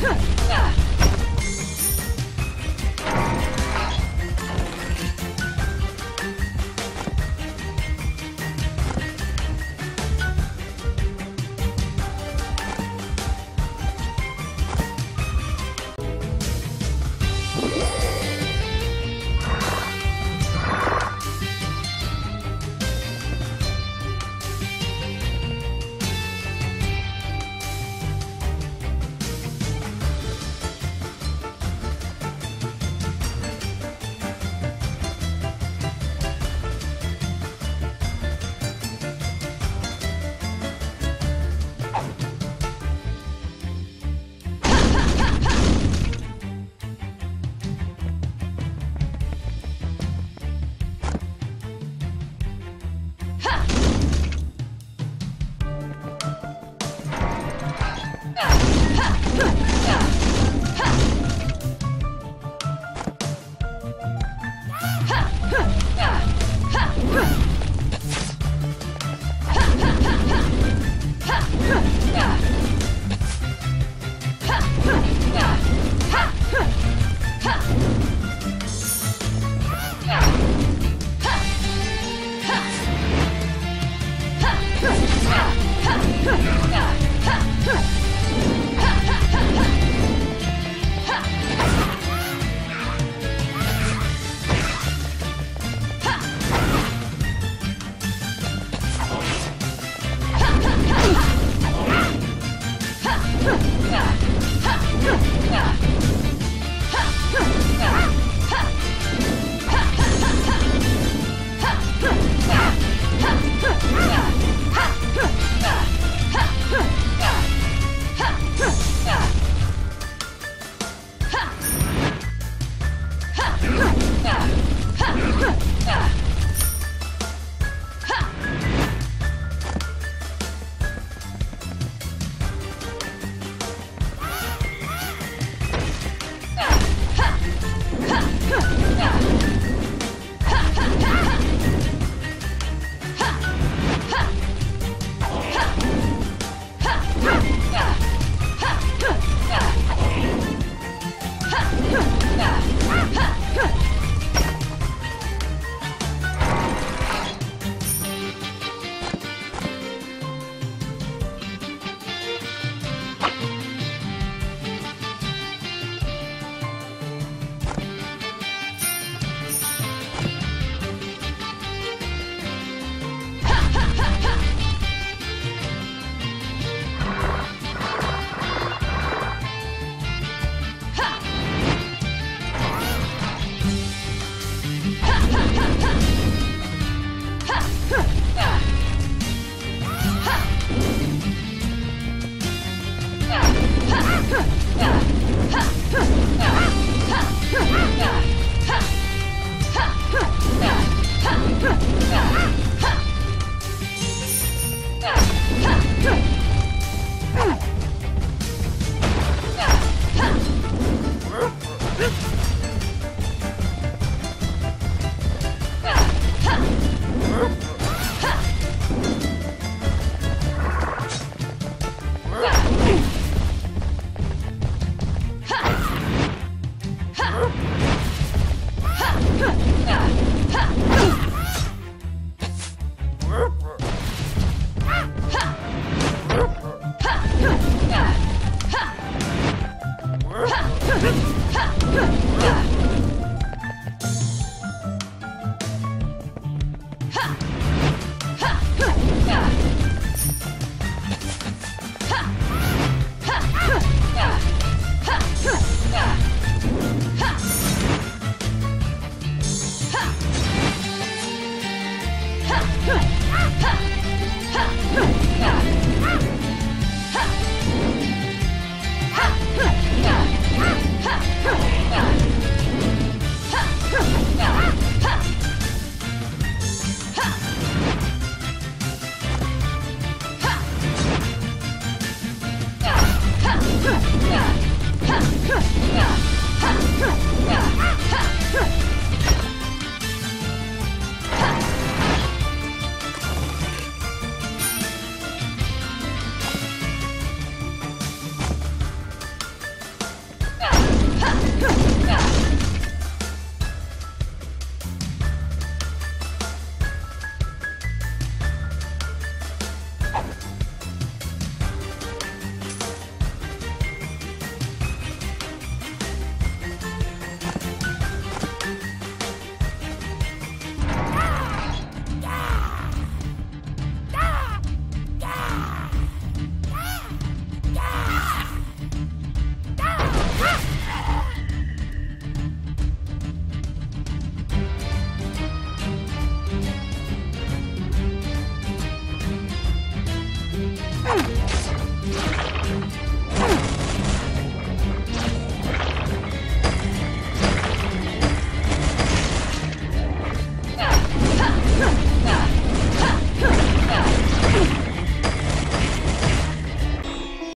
哼 啊